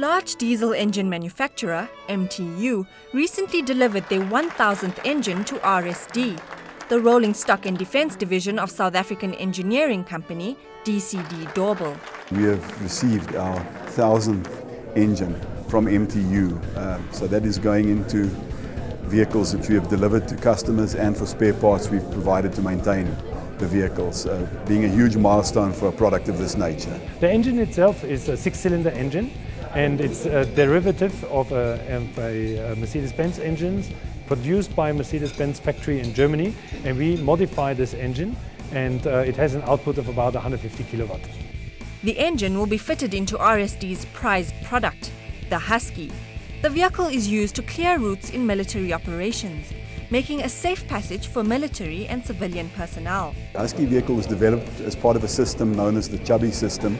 Large diesel engine manufacturer, MTU, recently delivered their 1000th engine to RSD, the rolling stock and defence division of South African engineering company, DCD Dorbyl. We have received our 1000th engine from MTU, uh, so that is going into vehicles that we have delivered to customers and for spare parts we've provided to maintain the vehicles, uh, being a huge milestone for a product of this nature. The engine itself is a six-cylinder engine and it's a derivative of a, a Mercedes-Benz engine produced by Mercedes-Benz factory in Germany and we modify this engine and uh, it has an output of about 150 kilowatt. The engine will be fitted into RSD's prized product, the Husky. The vehicle is used to clear routes in military operations, making a safe passage for military and civilian personnel. The Husky vehicle was developed as part of a system known as the Chubby system,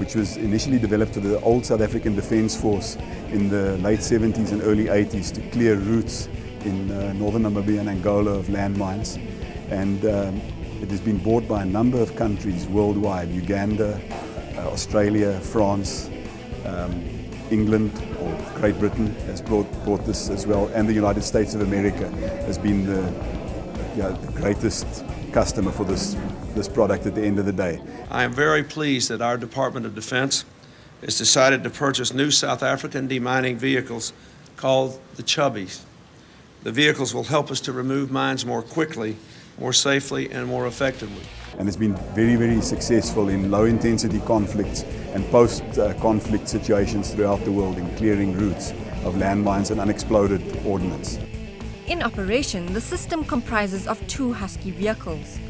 which was initially developed for the old South African Defence Force in the late 70s and early 80s to clear routes in uh, northern Namibia and Angola of landmines. And um, it has been bought by a number of countries worldwide, Uganda, uh, Australia, France, um, England or Great Britain has brought, this as well, and the United States of America has been the, yeah, the greatest customer for this, this product at the end of the day. I am very pleased that our Department of Defense has decided to purchase new South African demining vehicles called the Chubbies. The vehicles will help us to remove mines more quickly, more safely, and more effectively. And it's been very, very successful in low intensity conflicts and post uh, conflict situations throughout the world in clearing routes of landmines and unexploded ordnance. In operation, the system comprises of two Husky vehicles.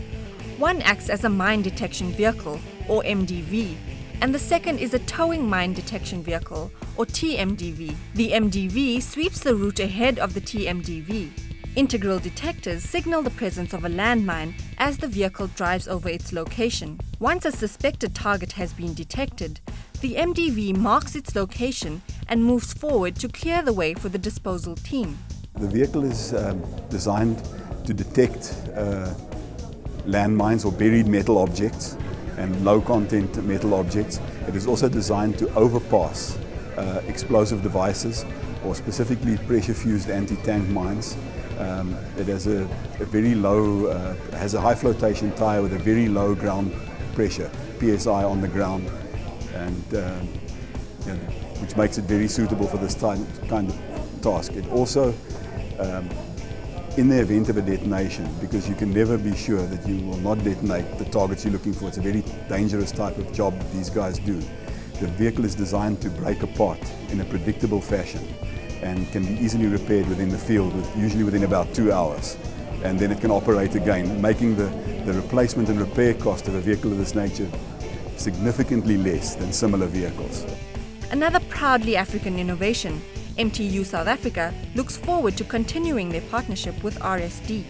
One acts as a mine detection vehicle, or MDV, and the second is a towing mine detection vehicle, or TMDV. The MDV sweeps the route ahead of the TMDV. Integral detectors signal the presence of a landmine as the vehicle drives over its location. Once a suspected target has been detected, the MDV marks its location and moves forward to clear the way for the disposal team. The vehicle is um, designed to detect uh, landmines or buried metal objects and low content metal objects. It is also designed to overpass uh, explosive devices or specifically pressure fused anti-tank mines. Um, it has a, a very low, uh, has a high flotation tire with a very low ground pressure, PSI on the ground, and uh, you know, which makes it very suitable for this kind of task. It also um, in the event of a detonation, because you can never be sure that you will not detonate the targets you're looking for. It's a very dangerous type of job these guys do. The vehicle is designed to break apart in a predictable fashion and can be easily repaired within the field, with, usually within about two hours. And then it can operate again, making the, the replacement and repair cost of a vehicle of this nature significantly less than similar vehicles. Another proudly African innovation MTU South Africa looks forward to continuing their partnership with RSD.